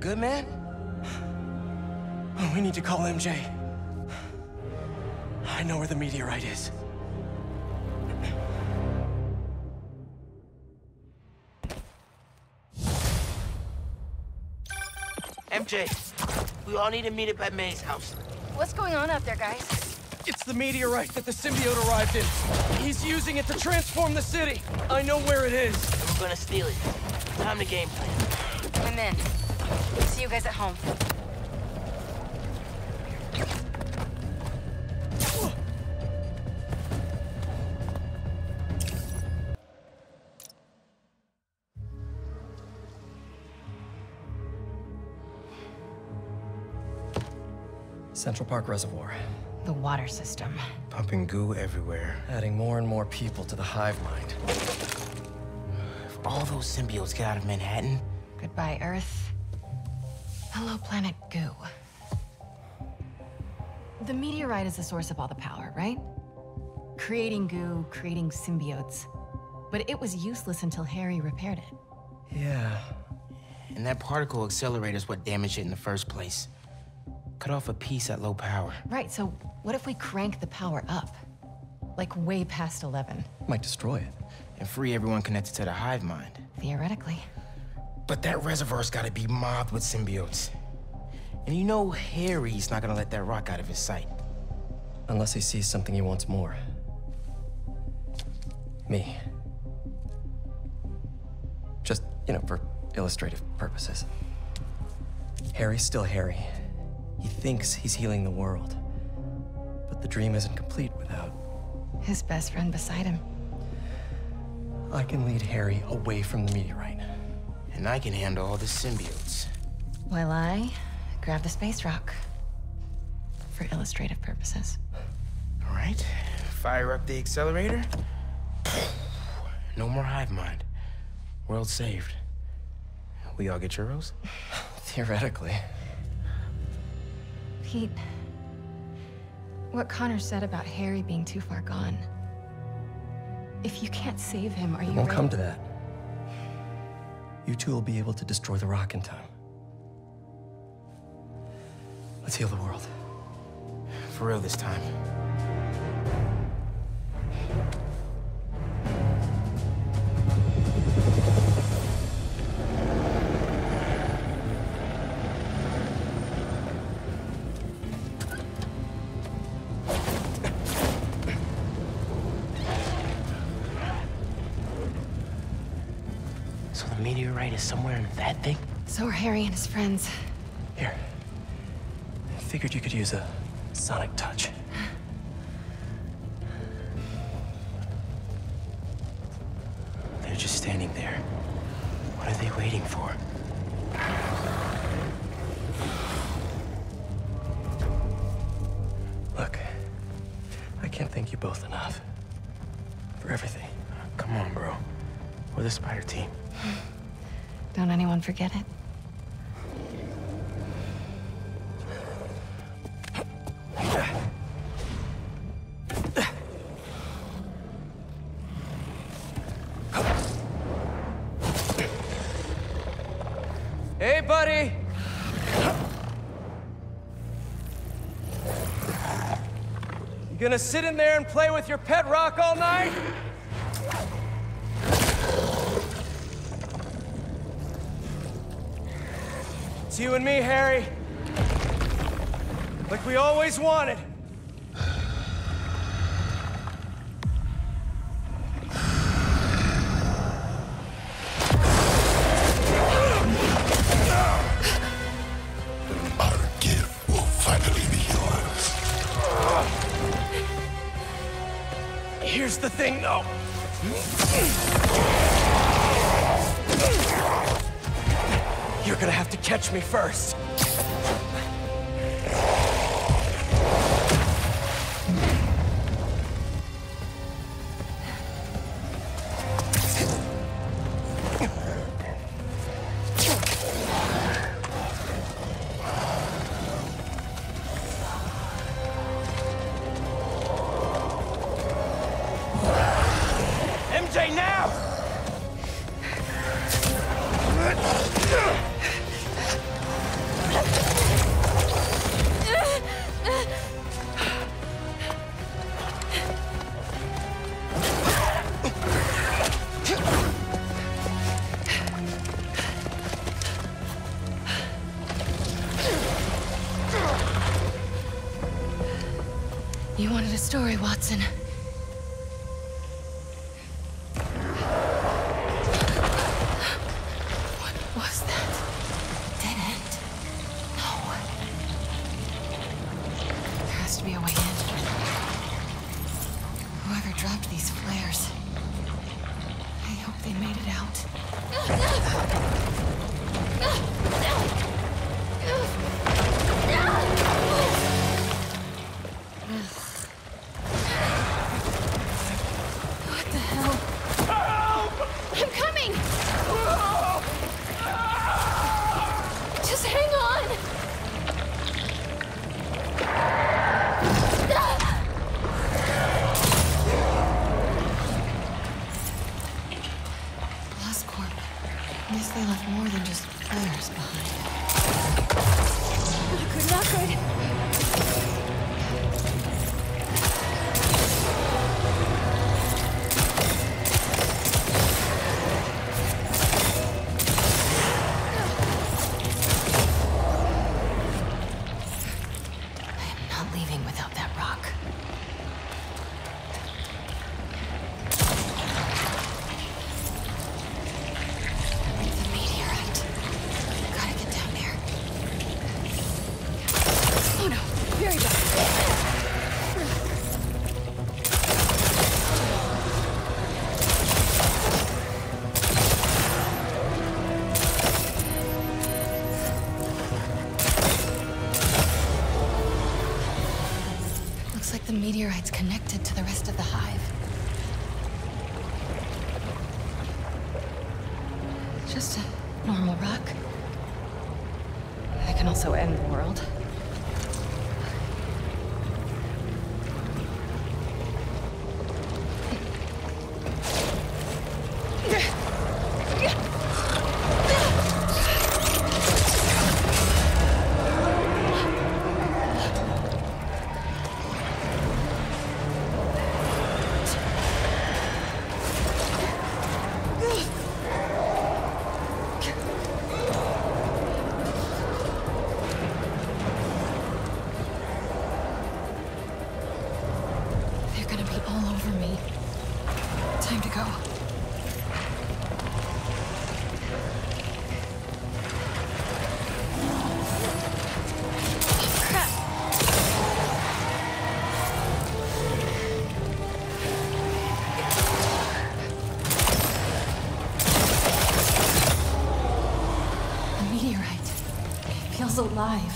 good, man? We need to call MJ. I know where the meteorite is. MJ, we all need to meet up at May's house. What's going on out there, guys? It's the meteorite that the symbiote arrived in. He's using it to transform the city. I know where it is. We're gonna steal it. Time to game plan. I'm in. See you guys at home. Central Park Reservoir. The water system. Pumping goo everywhere. Adding more and more people to the hive mind. If all those symbiotes get out of Manhattan, Goodbye, Earth. Hello, planet Goo. The meteorite is the source of all the power, right? Creating goo, creating symbiotes. But it was useless until Harry repaired it. Yeah. and that particle accelerator is what damaged it in the first place. Cut off a piece at low power. Right, so what if we crank the power up? Like way past 11, Might destroy it. And free everyone connected to the hive mind. theoretically. But that reservoir's gotta be mobbed with symbiotes. And you know Harry's not gonna let that rock out of his sight. Unless he sees something he wants more. Me. Just, you know, for illustrative purposes. Harry's still Harry. He thinks he's healing the world. But the dream isn't complete without. His best friend beside him. I can lead Harry away from the meteorite. And I can handle all the symbiotes. While I grab the space rock. For illustrative purposes. All right, fire up the accelerator. No more hive mind. World saved. We all get churros? Theoretically. Pete, what Connors said about Harry being too far gone. If you can't save him, are you It won't ready? come to that. You two will be able to destroy the rock in time. Let's heal the world. For real this time. Somewhere in that thing? So are Harry and his friends. Here. I figured you could use a sonic touch. They're just standing there. What are they waiting for? Look, I can't thank you both enough. For everything. Come on, bro. We're the spider team. Don't anyone forget it. Hey, buddy! You gonna sit in there and play with your pet rock all night? You and me, Harry. Like we always wanted. Me first. wanted a story, Watson. the meteorite's connected to the rest of the hive. alive.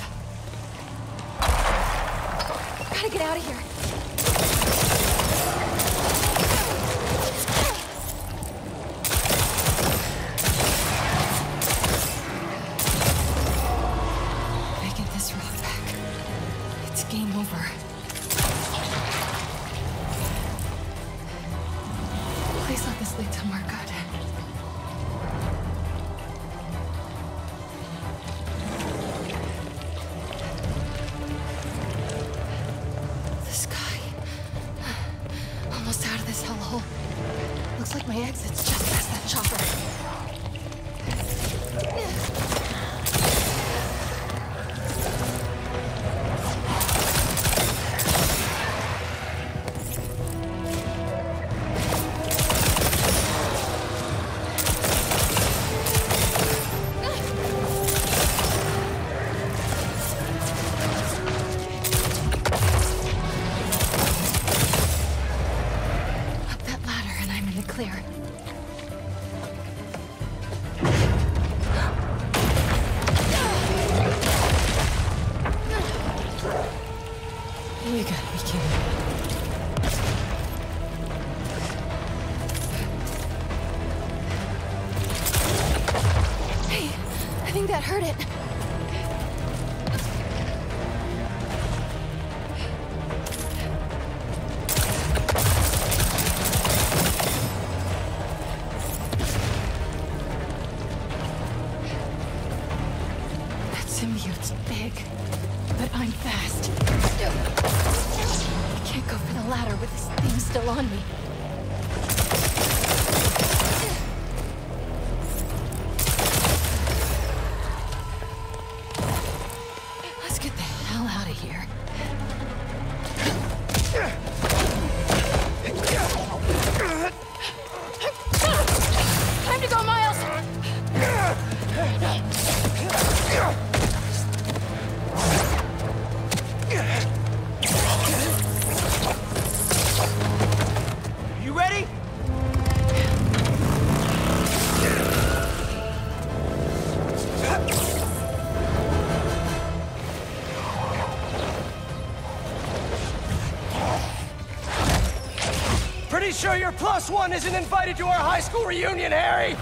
Plus one isn't invited to our high school reunion, Harry?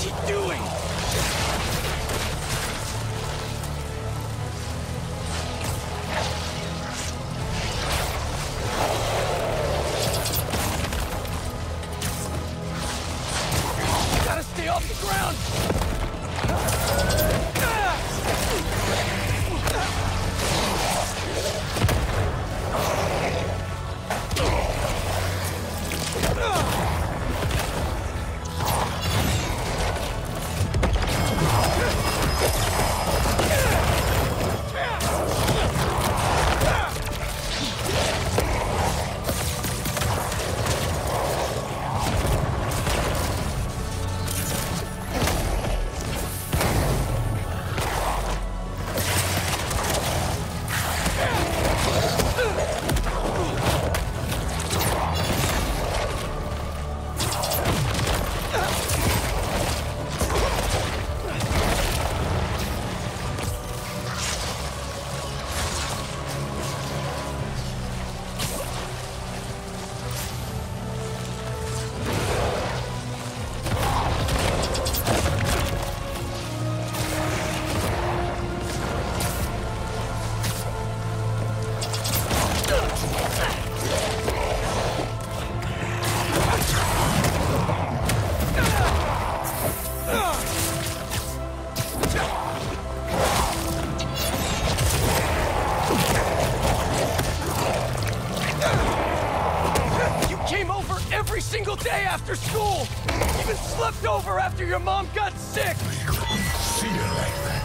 What is he doing? Your mom got sick! See you like that.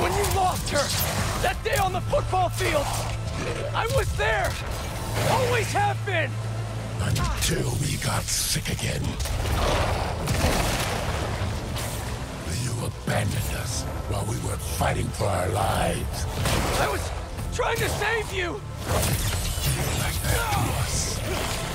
When you lost her, that day on the football field, I was there! Always have been! Until we got sick again. You abandoned us while we were fighting for our lives. I was trying to save you! That to us.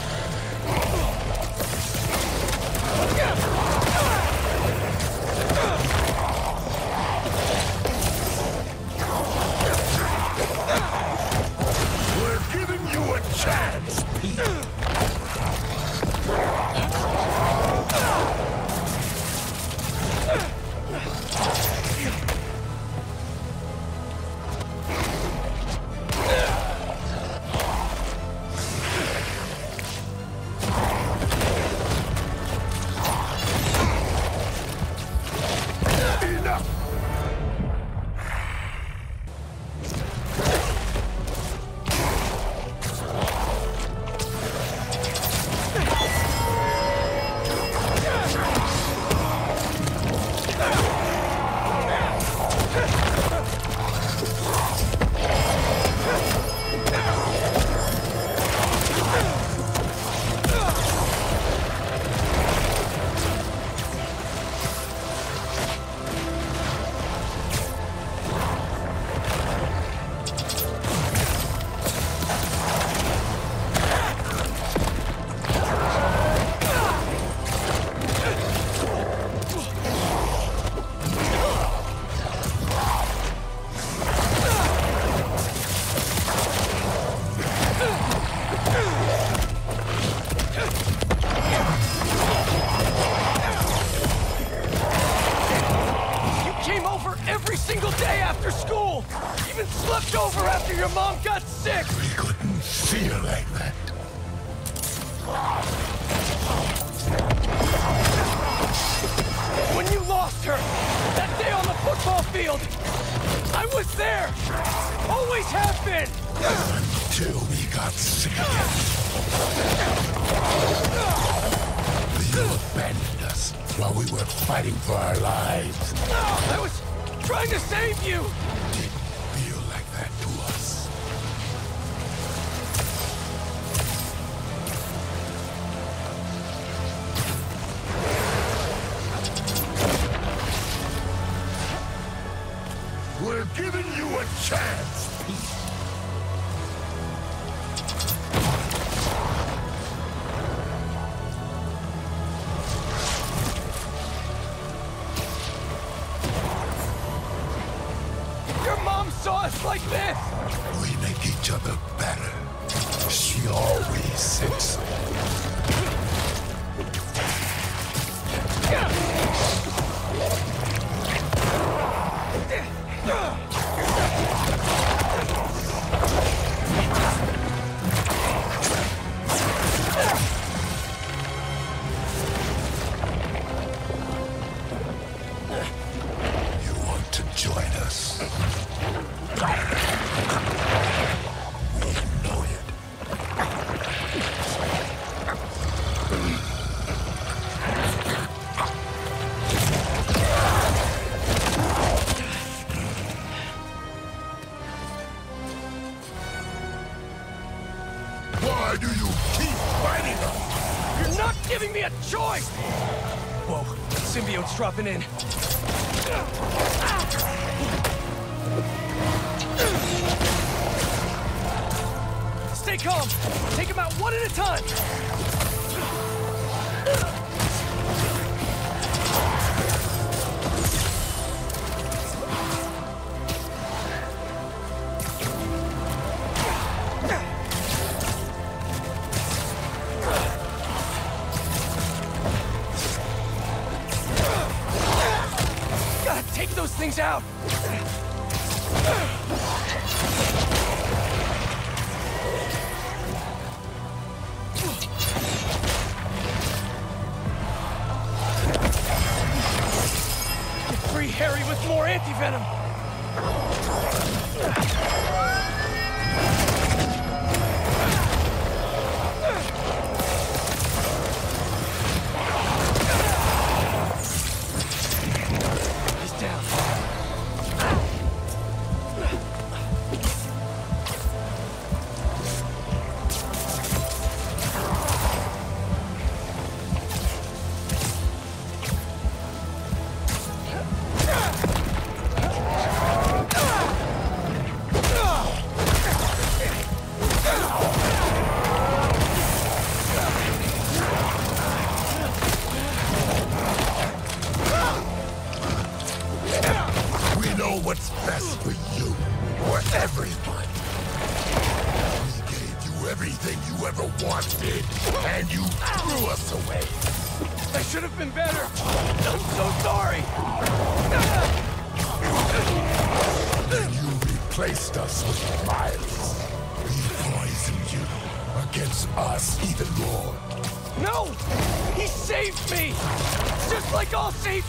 dropping in.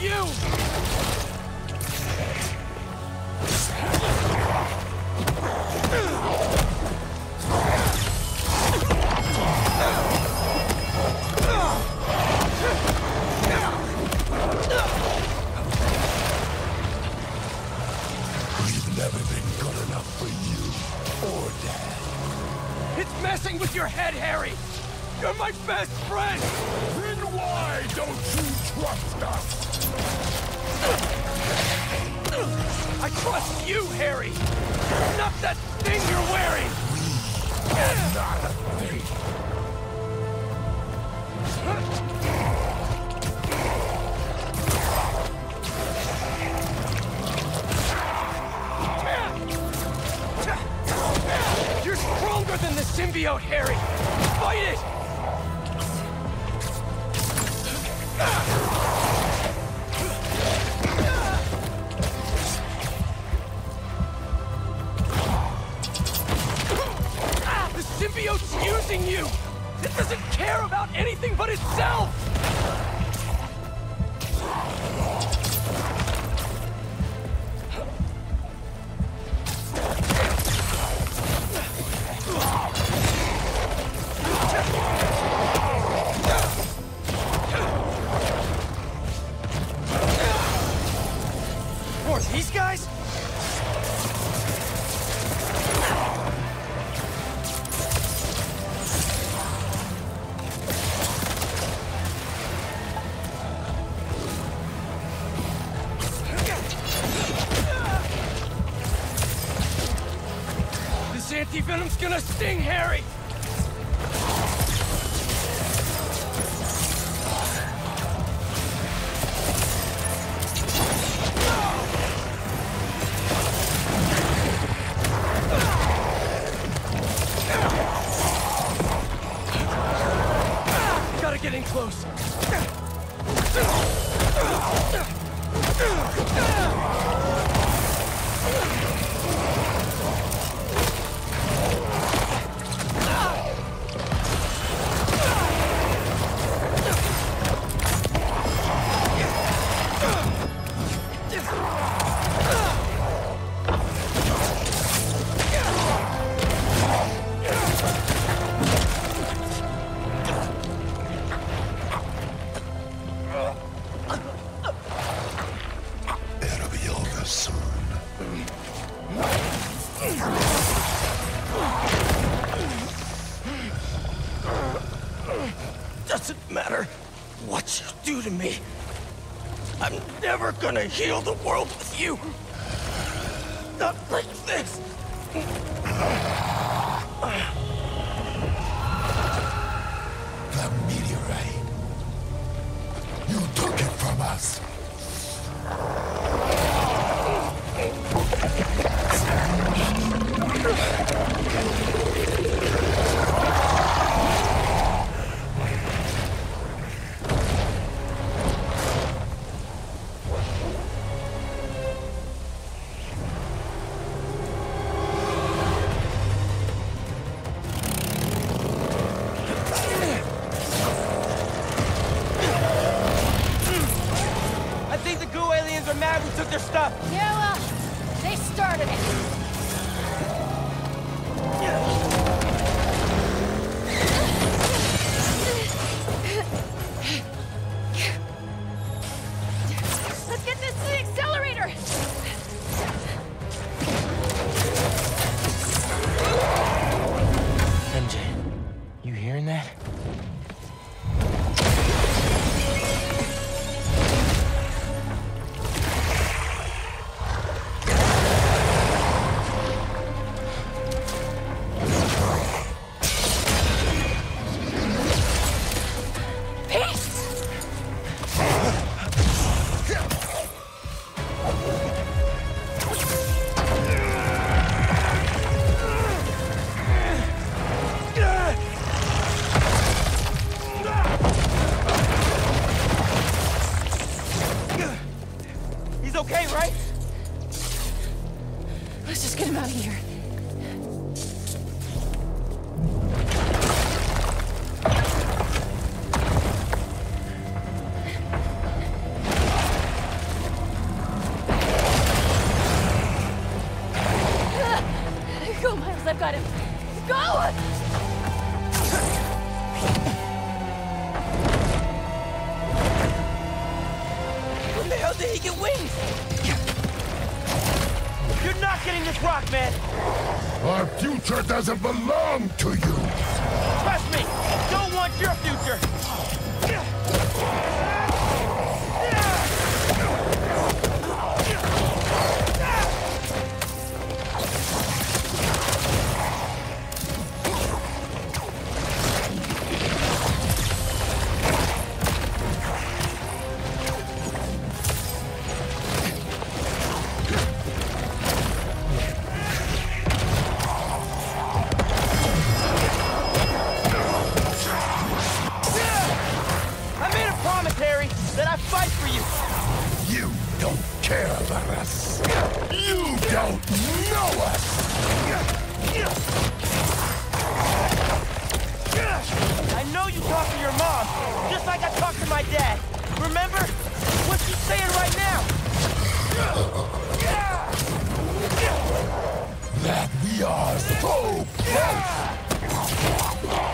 you! symbiote's using you! It doesn't care about anything but itself! Gonna heal the world with you. know you talked to your mom, just like I talked to my dad. Remember? What she's saying right now? That we are so close!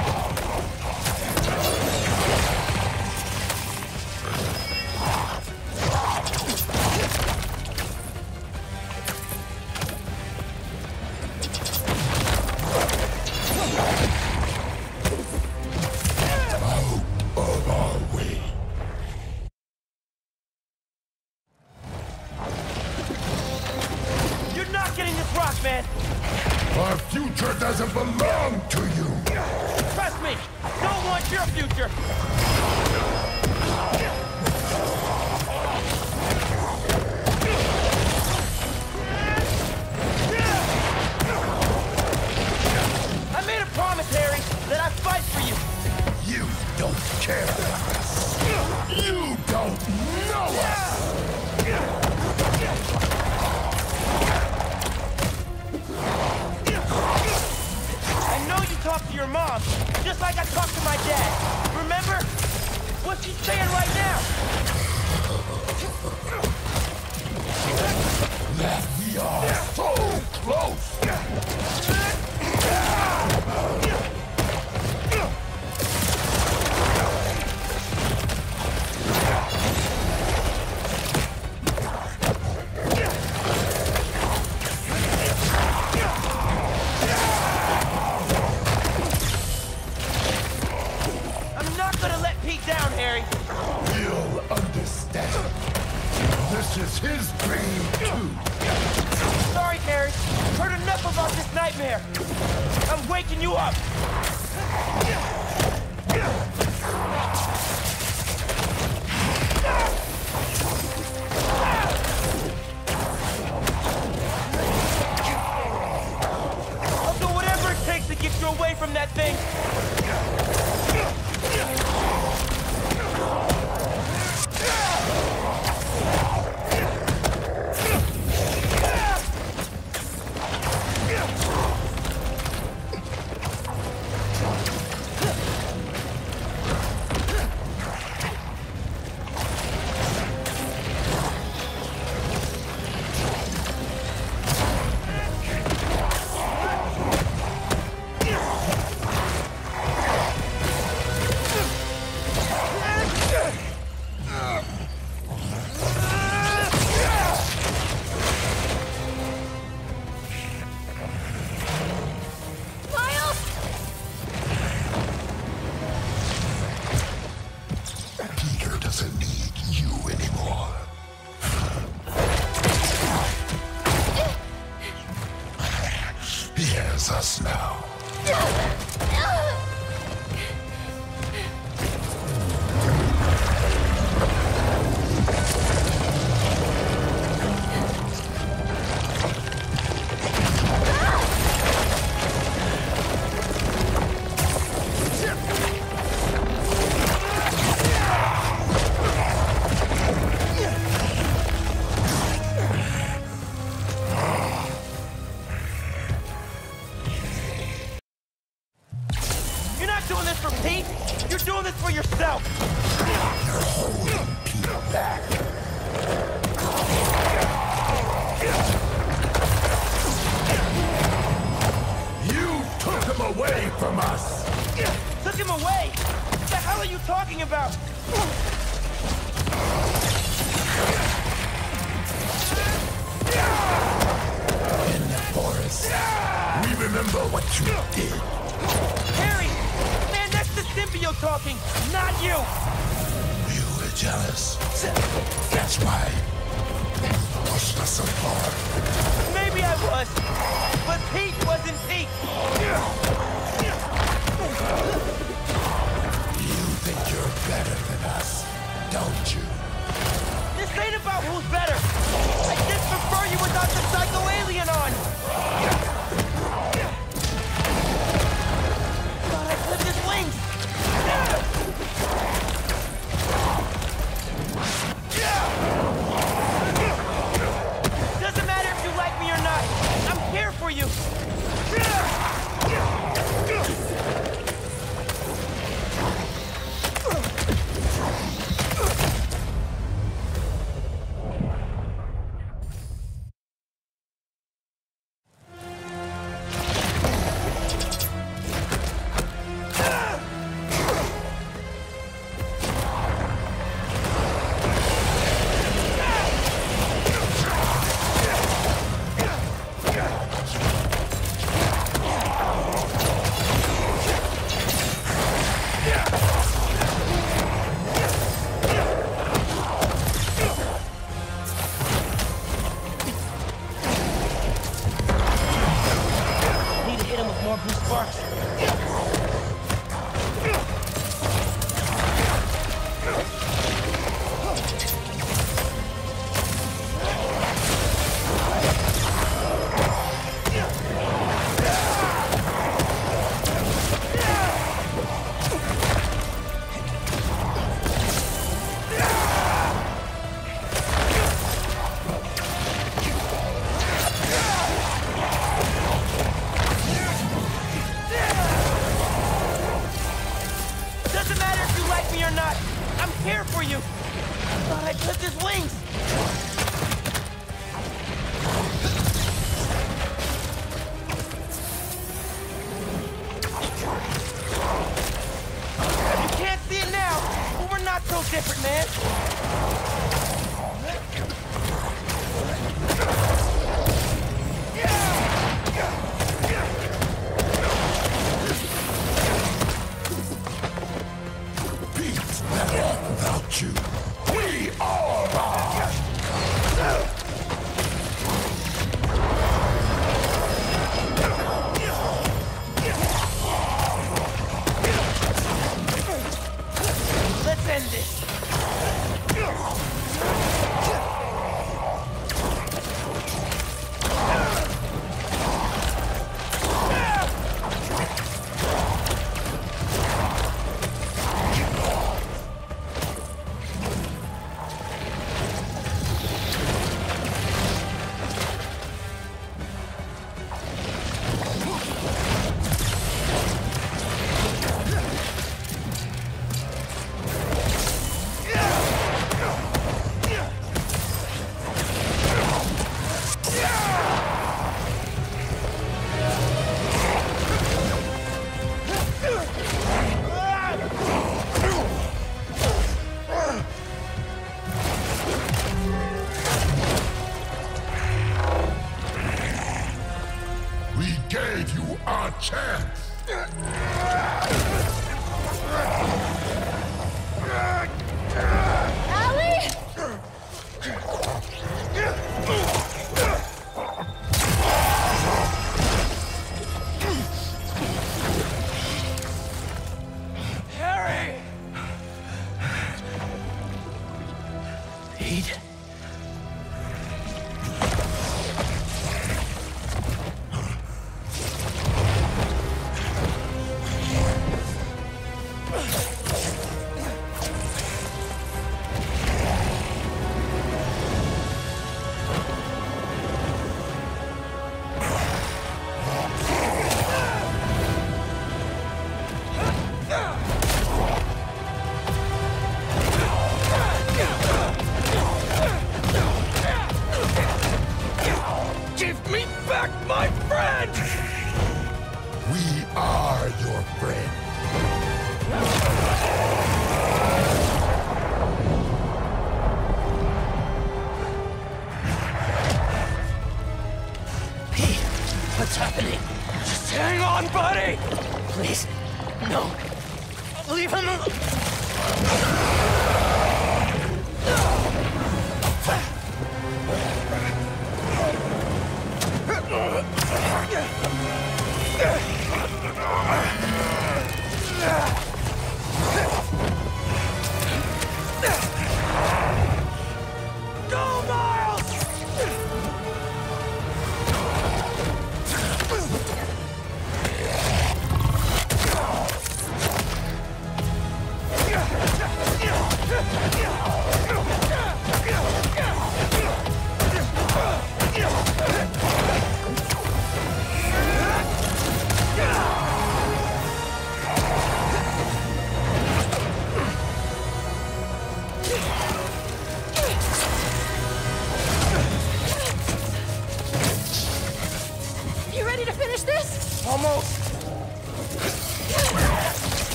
catches his dream, too. Sorry, Mary. Heard enough about this nightmare. I'm waking you up. I'll do whatever it takes to get you away from that thing.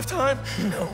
time? No.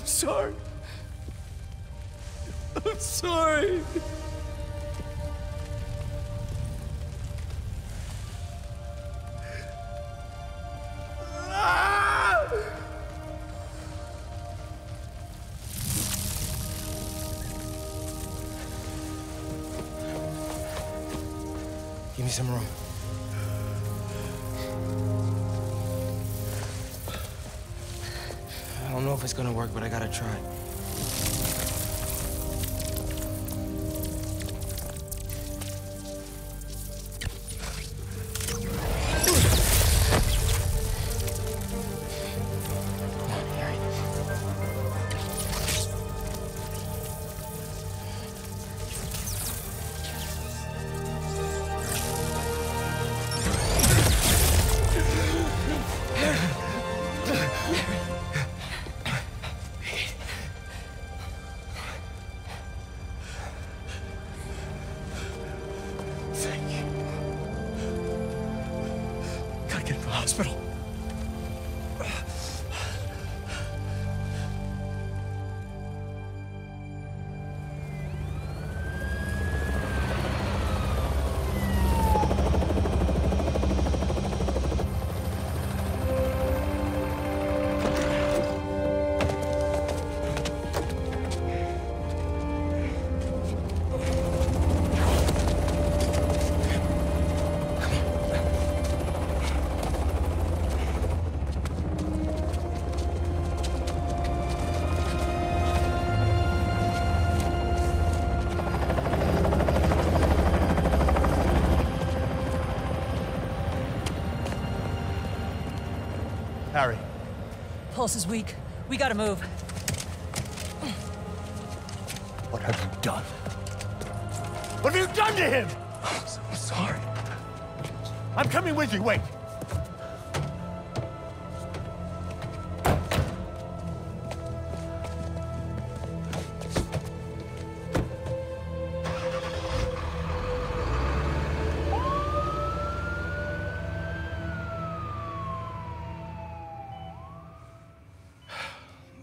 I'm sorry. I'm sorry. Give me some room. I don't know if it's gonna work, but I gotta try. Pulse is weak. We gotta move. What have you done? What have you done to him? I'm so sorry. I'm coming with you, wait.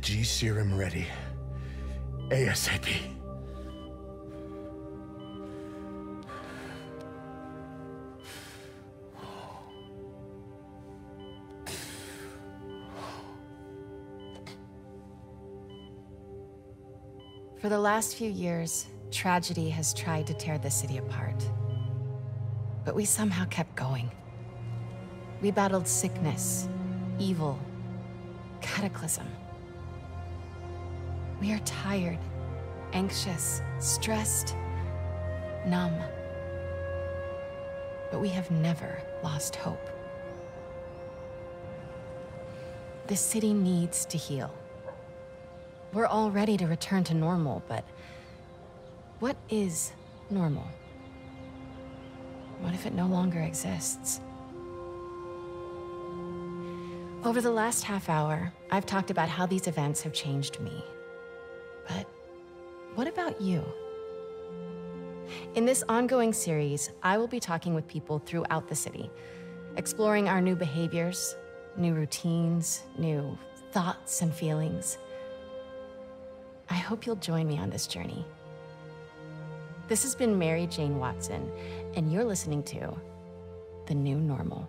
G serum ready. ASAP. For the last few years, tragedy has tried to tear the city apart. But we somehow kept going. We battled sickness, evil, cataclysm. We are tired, anxious, stressed, numb. But we have never lost hope. The city needs to heal. We're all ready to return to normal, but what is normal? What if it no longer exists? Over the last half hour, I've talked about how these events have changed me. But what about you? In this ongoing series, I will be talking with people throughout the city, exploring our new behaviors, new routines, new thoughts and feelings. I hope you'll join me on this journey. This has been Mary Jane Watson, and you're listening to The New Normal.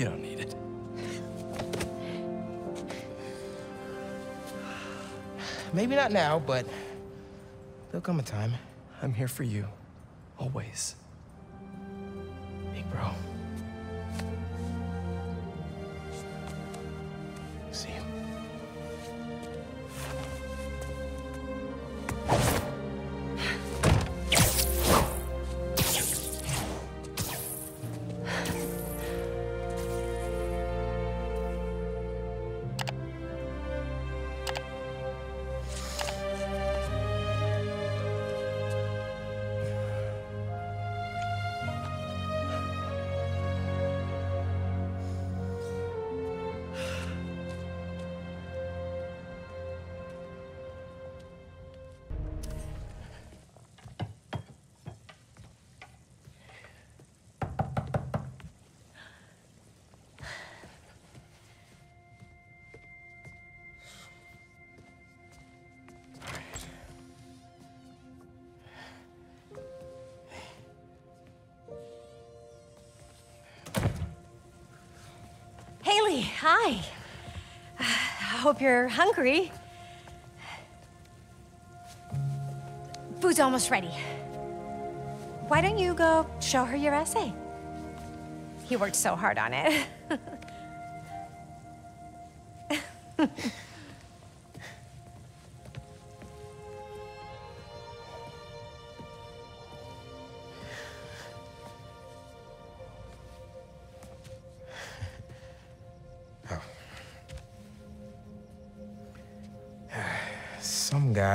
You don't need it. Maybe not now, but there'll come a time. I'm here for you. Always. Hope you're hungry. Food's almost ready. Why don't you go show her your essay? He worked so hard on it.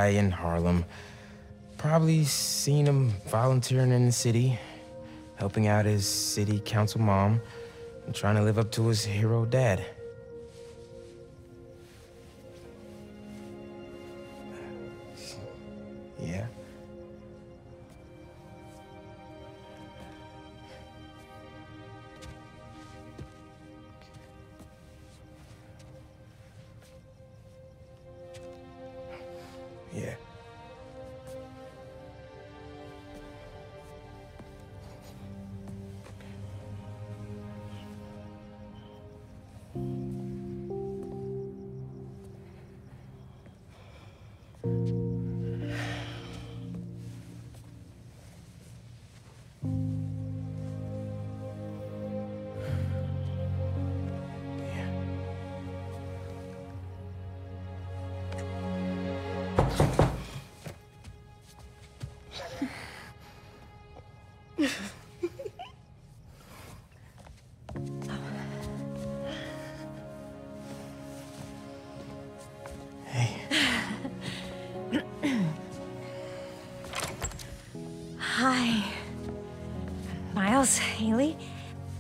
guy in Harlem. Probably seen him volunteering in the city, helping out his city council mom, and trying to live up to his hero dad.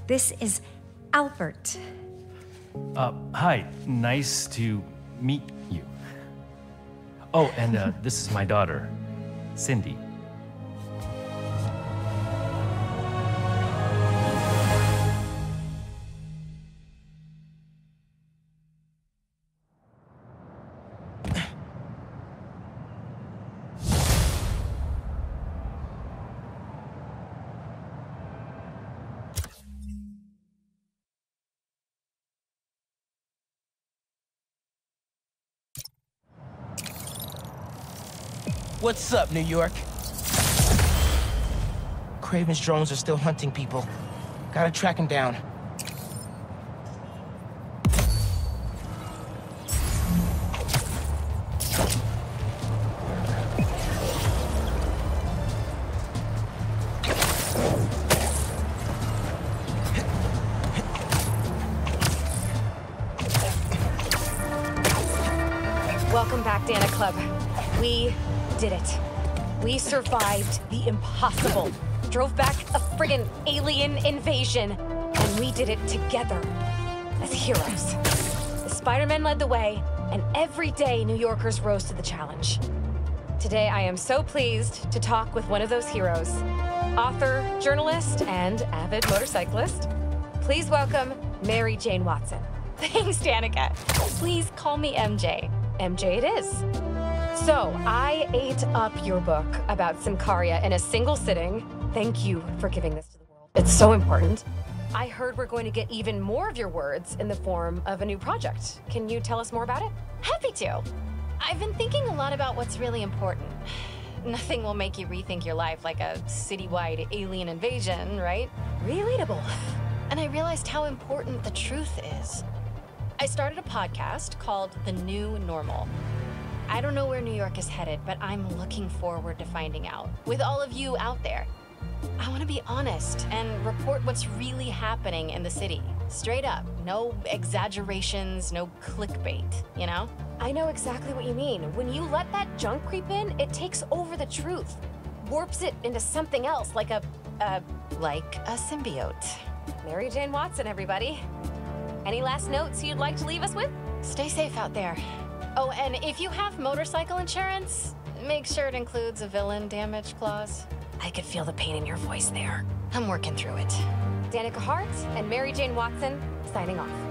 This is Albert. Uh, hi. Nice to meet you. Oh, and uh, this is my daughter, Cindy. What's up, New York? Kraven's drones are still hunting people. Gotta track him down. Welcome back, Dana Club we did it. We survived the impossible. Drove back a friggin' alien invasion, and we did it together as heroes. The Spider-Men led the way, and every day New Yorkers rose to the challenge. Today, I am so pleased to talk with one of those heroes, author, journalist, and avid motorcyclist. Please welcome Mary Jane Watson. Thanks, Danika. Please call me MJ. MJ it is. So, I ate up your book about Symkaria in a single sitting. Thank you for giving this to the world. It's so important. I heard we're going to get even more of your words in the form of a new project. Can you tell us more about it? Happy to. I've been thinking a lot about what's really important. Nothing will make you rethink your life like a citywide alien invasion, right? Relatable. And I realized how important the truth is. I started a podcast called The New Normal. I don't know where New York is headed, but I'm looking forward to finding out with all of you out there. I want to be honest and report what's really happening in the city. Straight up. No exaggerations, no clickbait, you know? I know exactly what you mean. When you let that junk creep in, it takes over the truth, warps it into something else, like a, uh, like a symbiote. Mary Jane Watson, everybody. Any last notes you'd like to leave us with? Stay safe out there. Oh, and if you have motorcycle insurance, make sure it includes a villain damage clause. I could feel the pain in your voice there. I'm working through it. Danika Hart and Mary Jane Watson signing off.